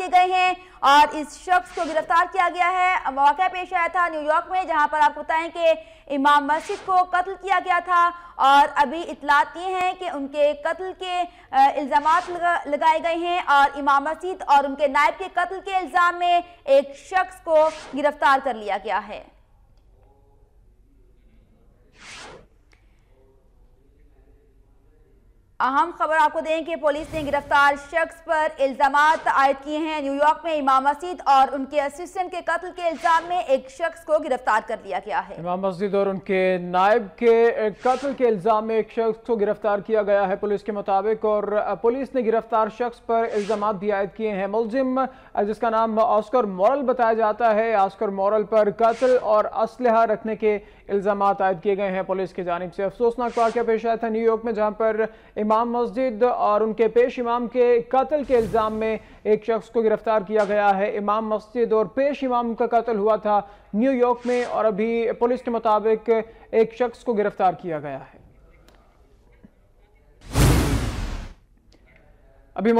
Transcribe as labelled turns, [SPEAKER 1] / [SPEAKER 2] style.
[SPEAKER 1] किए गए हैं और इस शख्स को गिरफ़्तार किया गया है। मौका पेश आया था न्यूयॉर्क में जहाँ पर आपको बताएँ कि इमाम मस्जिद को कत्ल किया गया था और अभी इतलात ये हैं कि उनके कत्ल के इल्ज़ाम लगा, लगाए गए हैं और इमाम मस्जिद और उनके नायब के कत्ल के इल्ज़ाम में एक शख्स को गिरफ़्तार कर लिया गया है। अहम खबर आपको दें कि पुलिस ने गिरफ़्तार शख्स पर इल्ज़ाम आयद किए हैं। न्यूयॉर्क में इमाम मस्जिद और उनके असिस्टेंट के कत्ल के इल्ज़ाम में एक शख्स को गिरफ़्तार कर लिया गया है।
[SPEAKER 2] इमाम मस्जिद और उनके नायब के कत्ल के इल्ज़ाम में एक शख्स को गिरफ़्तार किया गया है पुलिस के मुताबिक और पुलिस ने गिरफ़्तार शख्स पर इल्ज़ाम भी आयद किए हैं। मुलजिम, जिसका नाम ऑस्कर मॉरल बताया जाता है, ऑस्कर मॉरल पर कत्ल और असलहा रखने के इल्ज़ाम आयद किए गए हैं। पुलिस की जानब से अफसोसनाक वाक़ पेश आया था न्यूयॉर्क में, जहाँ पर इमाम मस्जिद और उनके पेश इमाम के कत्ल के इल्ज़ाम में एक शख्स को गिरफ़्तार किया गया है। इमाम मस्जिद और पेश इमाम का कत्ल हुआ था न्यूयॉर्क में और अभी पुलिस के मुताबिक एक शख्स को गिरफ़्तार किया गया है। अभी